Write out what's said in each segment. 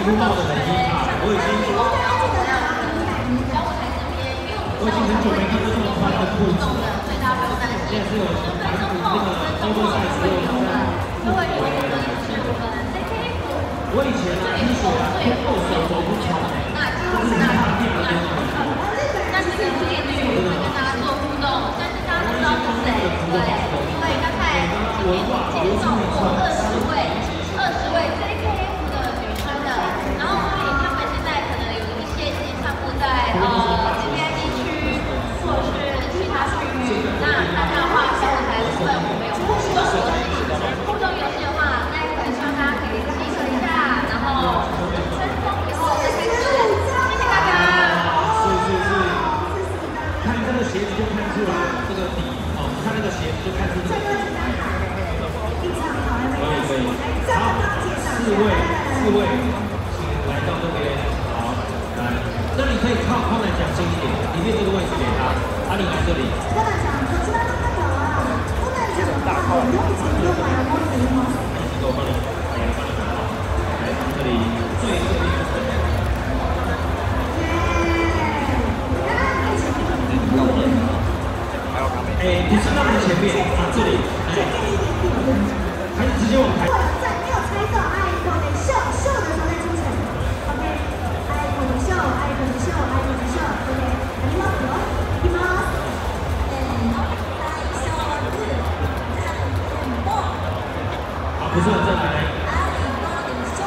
渔夫帽的很厉害，我已经我已经很久没看到这么宽的裤子了。现在是有白那个工作赛之后，他在复回来我以前啊，踢球啊，偏后手走不长，但是他变了变了。但是这个练队会跟大家做互动，但是大家都知道是谁，对，因为刚才已经介绍过二十位，鞋子就看出来这个底哦，你看那个鞋子就看出这个底。可以可以，好，四位四位，请来到这边，好，来，那你可以靠靠来讲近一点，里面这个位置给他，啊，你来这里。这个我帮哎，不是那么前面，啊，这里，哎，还是直接往台。在没有猜到爱一口的秀秀的时候再出城，OK，爱一口的秀，爱一口的秀，爱一口的秀，OK，ありますよ。いきます。せーの、大小二、三本。啊，不是很正，来，爱一口的秀。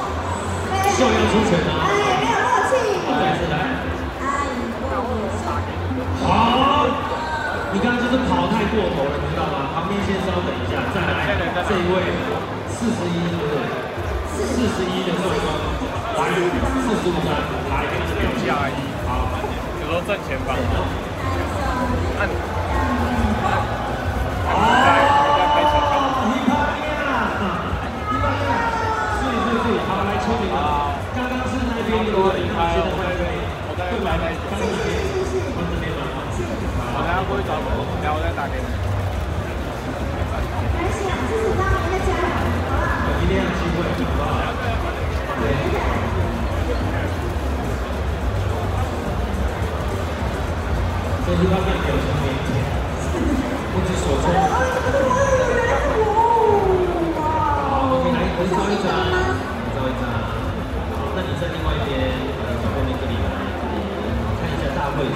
秀要出城啊，哎，没有默契。好，再次来， 你刚刚就是跑太过头了，你知道吗？旁边先稍等一下，再来这一位，四十一，对不对？四十一的冠军，来，四十五单，来，六加一，好，就说正前方，按好，你在拍小看，一拍呀，一拍呀，是是是，好，来抽你了，刚刚是那边有人拍，现在这边，我再来那一刚刚这边，我等下过去找我，然后再打给你。没关系，这是让我们的加油，好不好？一定要机会，好不好？这一方面表情没错，不知所措。好，你来，我照一张，照一张。那你在另外一边，呃，小后面这里来，这里看一下大会。